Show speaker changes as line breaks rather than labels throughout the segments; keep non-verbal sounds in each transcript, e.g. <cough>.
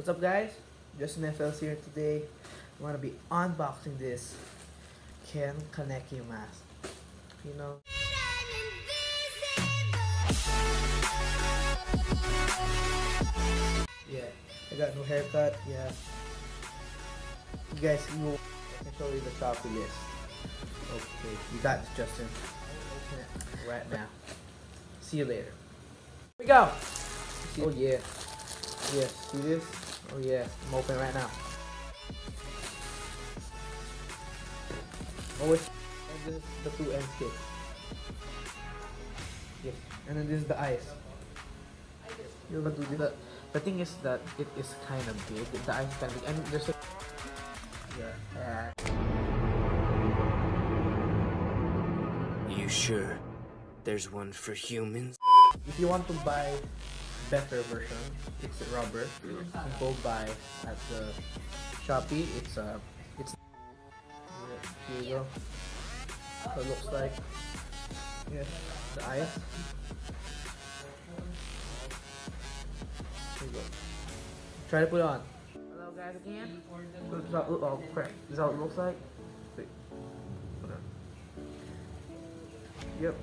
What's up guys? Justin FLs here today. I'm gonna be unboxing this Ken Kaneki mask. You know. Yeah, I got no haircut. Yeah. You guys, you I can show you the Shopee list. Okay, you got this, Justin. Right now. See you later. Here we go. Oh yeah. Yeah, see this? Oh yeah, I'm open right now. Oh and this is the two ends kit. Yes, and then this is the ice. You're gonna do the, the thing is that it is kind of big. The ice kind of big, and there's a yeah.
You sure there's one for humans?
If you want to buy better version, it's rubber. You can go buy at the Shopee. It's uh, it's here you go. So it looks like yeah, the ice. Here you go. Try to put it on. Hello guys again. Is how, oh crap. This is how it looks like. Wait. On. Yep.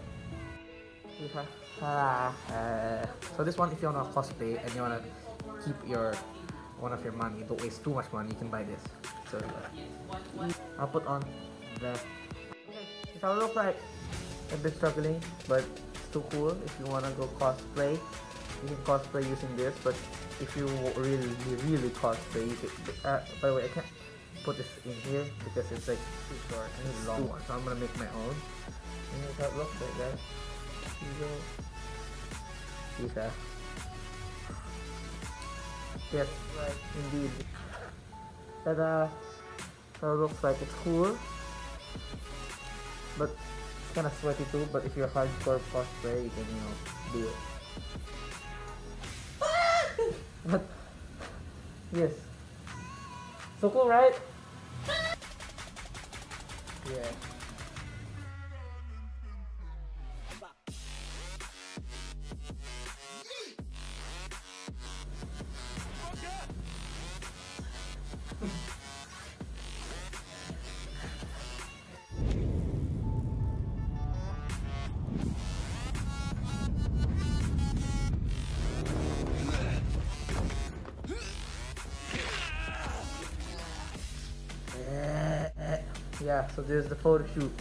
Uh, so this one, if you wanna cosplay and you wanna keep your one of your money, don't waste too much money, you can buy this. So uh, I'll put on the. How it looks like. a bit struggling, but it's too cool. If you wanna go cosplay, you can cosplay using this. But if you really, really cosplay, you could. Uh, by the way, I can't put this in here because it's like too short. I need a long one, so I'm gonna make my own. And how looks like, guys. Go. Bisa. Yes, right, indeed. Ta-da! Uh, so looks like it's cool. But it's kinda sweaty too, but if you're hardcore cosplay, you can, you know, do it. <laughs> but, yes. So cool, right? <laughs> Yeah. Yeah, so there's the photo shoot.